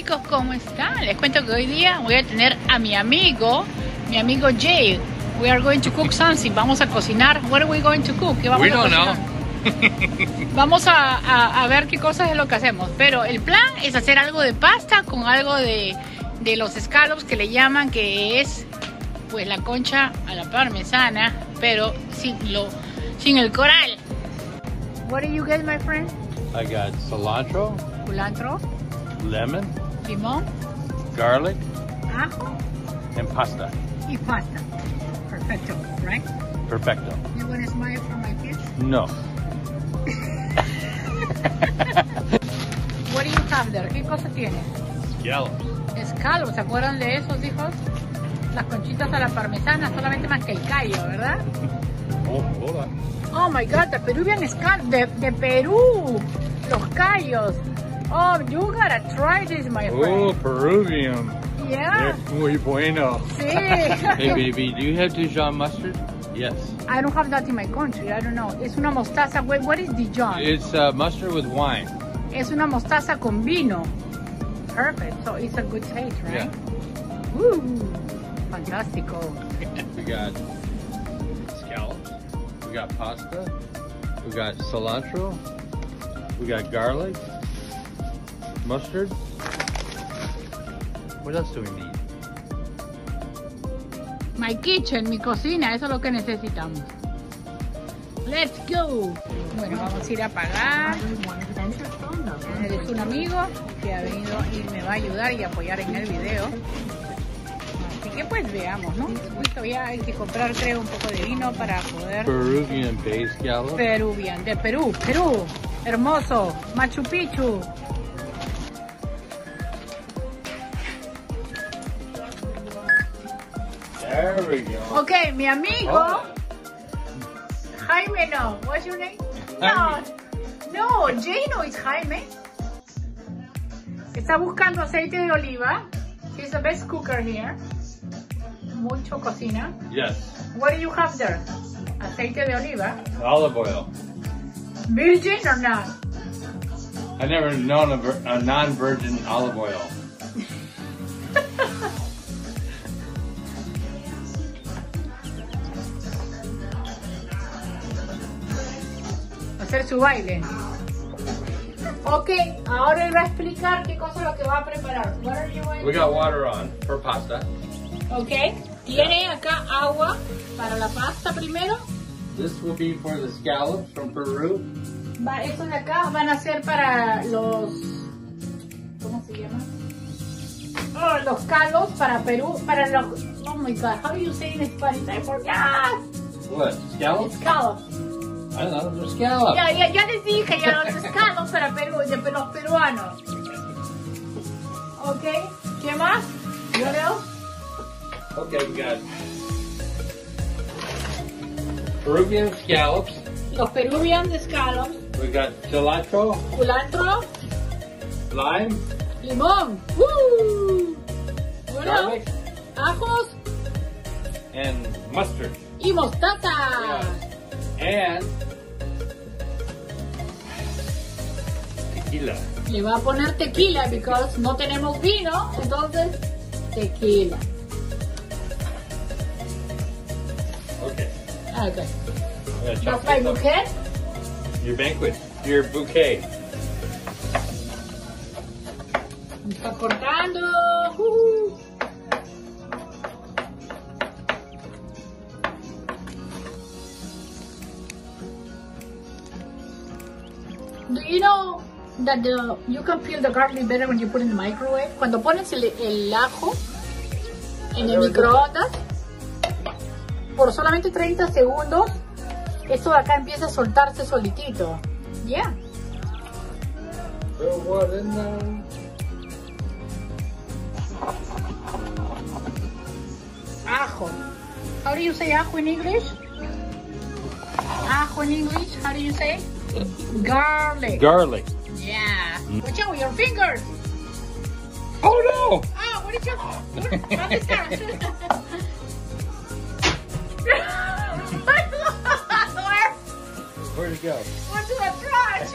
chicos, ¿cómo están? Les cuento que hoy día voy a tener a mi amigo, mi amigo Jay. We are going to cook something. Vamos a cocinar. What are we going to cook? ¿Qué vamos We a don't cocinar? Vamos a, a- a ver qué cosas es lo que hacemos. Pero el plan es hacer algo de pasta con algo de, de los scallops que le llaman, que es pues la concha a la parmesana, pero sin, lo, sin el coral. What do you get, my friend? I got cilantro, Culantro, lemon, limón, garlic, ajo and pasta. y pasta. Perfecto, right? Perfecto. You want to smile for my kids? No. What do you have there? ¿Qué cosa tienes? Scallops. Escalo, ¿se acuerdan de esos, hijos? Las conchitas a la parmesana, solamente más que el callo, ¿verdad? Oh, hold on. Oh my god, the Peruvian scallop, de, de Perú, los callos. Oh, you gotta try this, my Oh, friend. Oh, Peruvian. Yeah, They're muy bueno. Hey, baby, do you have Dijon mustard? Yes. I don't have that in my country, I don't know. Es una mostaza, wait, what is Dijon? It's uh, mustard with wine. Es una mostaza con vino. Perfect, so it's a good taste, right? Yeah. Woo, fantástico. We got scallops. We got pasta. We got cilantro. We got garlic. Mustard. What else do we need? My kitchen, mi cocina, eso es lo que necesitamos. Let's go. Bueno, vamos a ir a pagar. Es un amigo que ha venido y me va a ayudar y apoyar en el video. Así que pues veamos, ¿no? Todavía hay que comprar, creo, un poco de vino para poder... Peruvian scallop. Peruvian, de Perú, Perú, hermoso, Machu Picchu. There we go. Ok, mi amigo. Oh. Jaime, no. What's your name? No. No, Jay no es Jaime. Está buscando aceite de oliva. He's the best cooker here. Mucho cocina. Yes. What do you have there? Aceite de oliva. Olive oil. Virgin or not? I never known a, a non-virgin olive oil. Su baile. Ok, ahora él va a explicar qué cosa es lo que va a preparar. What are you going We got water on for pasta. Ok, tiene acá agua para la pasta primero. This will be for the scallops from Peru. Va, estos de acá van a ser para los. ¿Cómo se llama? Oh, los calos para Perú. Para los. Oh my god, how do you say in Spanish? I forgot. What? Scallops? Scallops. Ya, ya, ya les dije, ya los escalos para Perú, de los peruanos. Ok, ¿qué más? What else? Okay, we got Peruvian scallops. Los Peruvian escalos, We got cilantro, culantro, lime, limón. Woo! Garlic? Ajos and mustard. y mostaza. And tequila. Le va a poner tequila because no tenemos vino, entonces tequila. Okay. Okay. That's my bouquet. Your banquet. Your bouquet. Está cortando. Uh. Do you know that the, you can peel the garlic better when you put it in the microwave? Cuando pones el, el ajo en el microondas por solamente 30 segundos, esto de acá empieza a soltarse solitito. Yeah. Ajo. How do you say ajo in English? Ajo in English, how do you say? Garlic. Garlic. Yeah. Watch out with your fingers. Oh no! Ah, what is your... What is that? Where? Where'd it go? Went to the trash.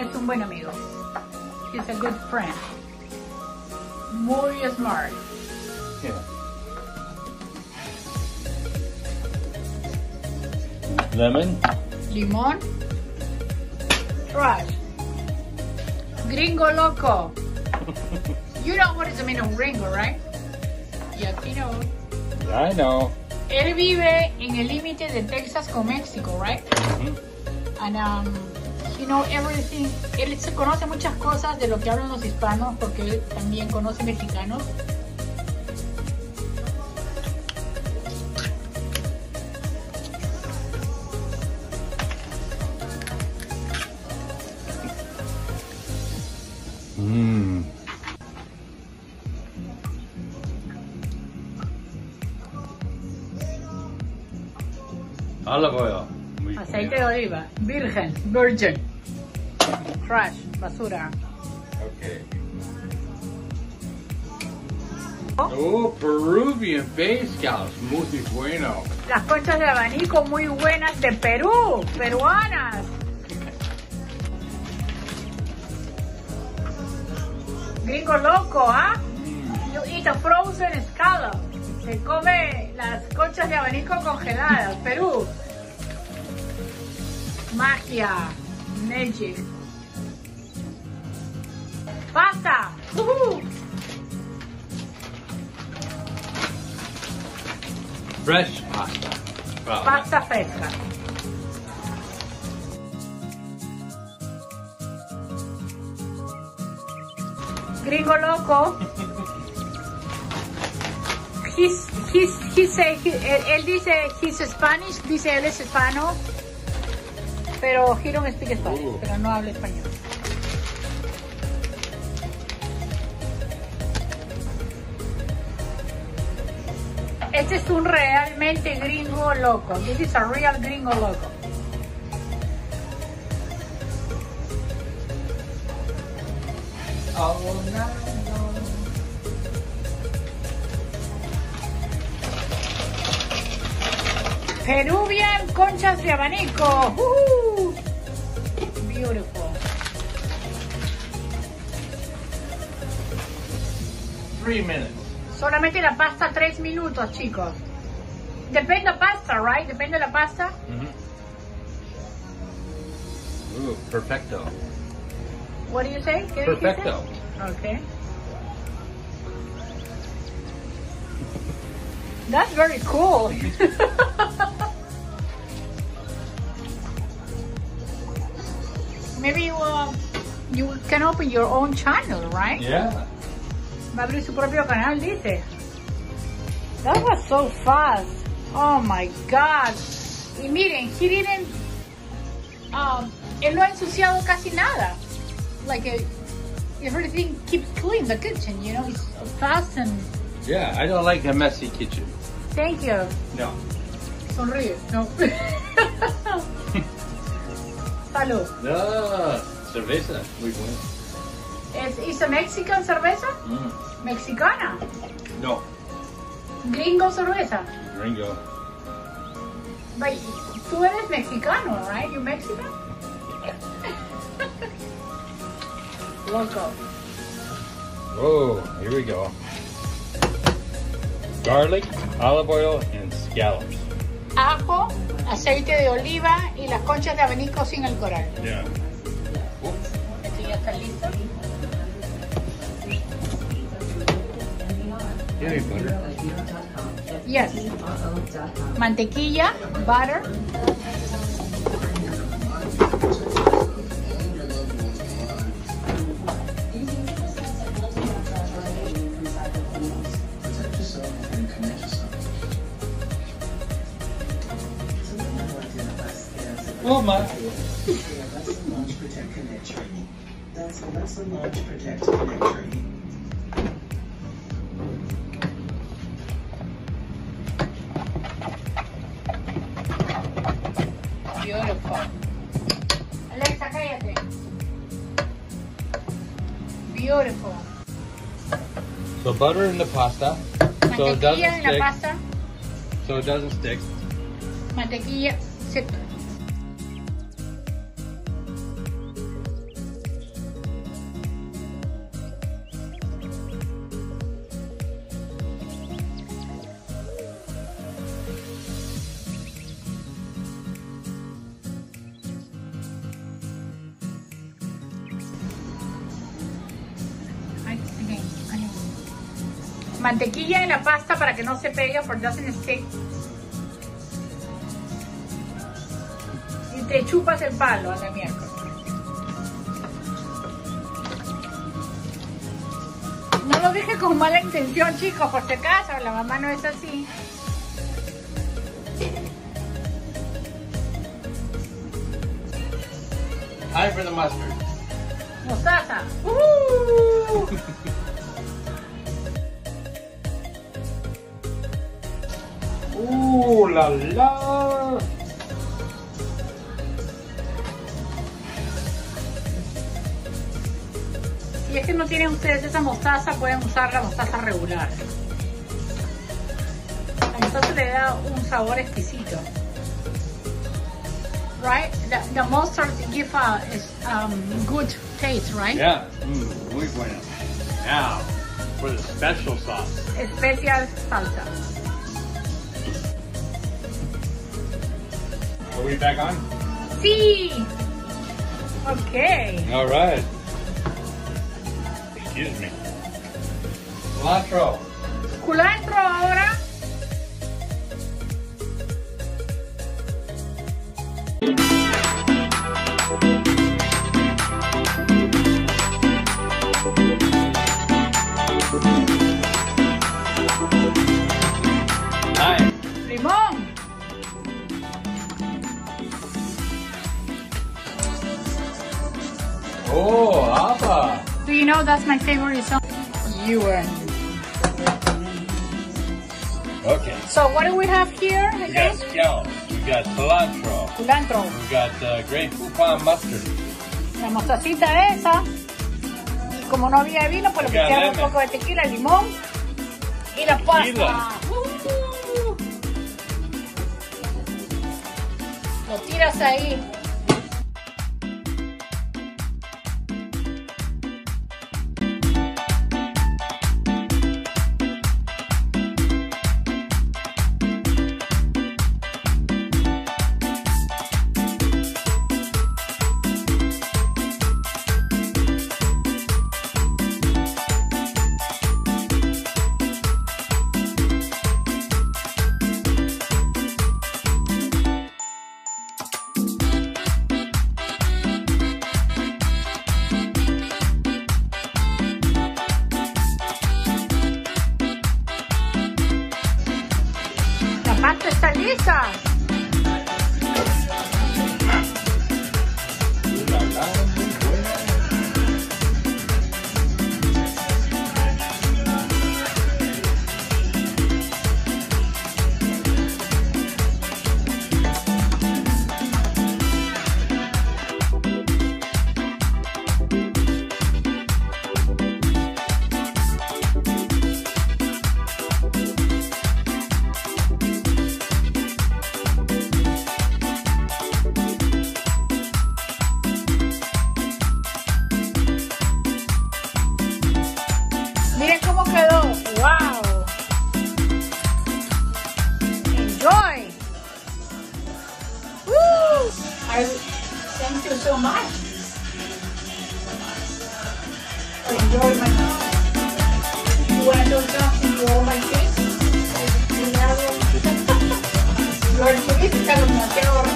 es un buen amigo. He's a good friend. Muy smart. Yeah. Lemon. Limón. Trash. Gringo loco. You know what is the meaning of gringo, right? Yes, you know. I know. Él vive en el límite de Texas con México, right? Mhm. And um, you know everything. Él se conoce muchas cosas de lo que hablan los hispanos porque él también conoce mexicanos. Aceite de oliva, virgen, virgin. Trash, basura. Okay. Oh, Peruvian scallops. Muy bueno. Las conchas de abanico muy buenas de Perú, peruanas. Gringo loco, ¿ah? You eat a frozen scallop. Se come las conchas de abanico congeladas, Perú. Magia, magic. Pasta. ¡Ujú! Fresh pasta. Pasta fresca. Gringo loco. He's, he's, he say, he- él, él dice he's Spanish, dice él es hispano, pero he don't speak Spanish, Uh. pero no habla español. Este es un realmente gringo loco. This is a real gringo loco. Oh, no, Peruvian conchas de abanico. Uh, beautiful. Three minutes. Solamente la pasta tres minutos, chicos. Depende la pasta, right? Depende la pasta. Mm-hmm. Ooh, perfecto. What do you say? ¿Qué Perfecto. dijiste? Okay. That's very cool. Maybe you, uh, you can open your own channel, right? Yeah. Va a abrir su propio canal, dice. That was so fast. Oh my God. Y miren, he didn't, um, él no ha ensuciado casi nada. Like, uh, everything keeps clean, the kitchen, you know, it's fast and Yeah, I don't like a messy kitchen. thank you. No. Sonríe, no. Salud. No. Cerveza. Muy bueno. ¿Es, ¿Es a Mexican cerveza? Mm. Mexicana. No. Gringo cerveza. Gringo. But tú eres mexicano, right? You Mexican? Loco. Oh, here we go. Garlic, olive oil, and scallops. Ajo, aceite de oliva y las conchas de abanico sin el coral. Yeah. Esto ya está listo. Butter. Yes. Mantequilla, butter. My. That's the launch protect connect tree. That's that's the launch protect connect tree. Beautiful. Alexa, cállate. Beautiful. So butter in the pasta, so it doesn't en la stick. pasta. So it doesn't stick. Mantequilla Sit. Mantequilla en la pasta para que no se pegue for doesn't stick. Y te chupas el palo a la mierda. No lo dije con mala intención, chicos, por si acaso, la mamá no es así. Time for the mustard. Mostaza. ¡Uh! Ooh la la. Si es que no tienen ustedes esa mostaza, pueden usar la mostaza regular. La mostaza le da un sabor exquisito. Right? The, the mustard give a is, um, good taste, right? Yeah. Mm, muy bueno. Now, for the special sauce. Especial salsa. Are we back on? Sí. Okay. All right. Excuse me. Cilantro. Culantro ahora. You know that's my favorite song? You are. Okay. So what do we have here We again? got scallops. We got cilantro. Culantro. We got uh, great poupon mustard. La mostacita esa. Y como no había vino, pues le Ya, pusieron un poco de tequila, limón y la pasta. Lo tiras ahí. Pasta you so much. I enjoyed my time. You want to know something to all my kids? Claro. Los turistas, los museos,